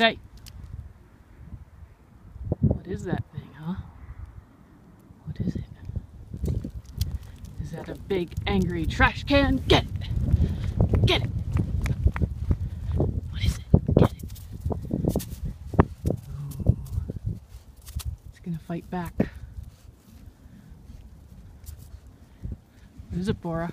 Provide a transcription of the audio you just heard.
Stay. What is that thing, huh? What is it? Is that a big angry trash can? Get it! Get it! What is it? Get it! Ooh. It's gonna fight back. What is it, Bora?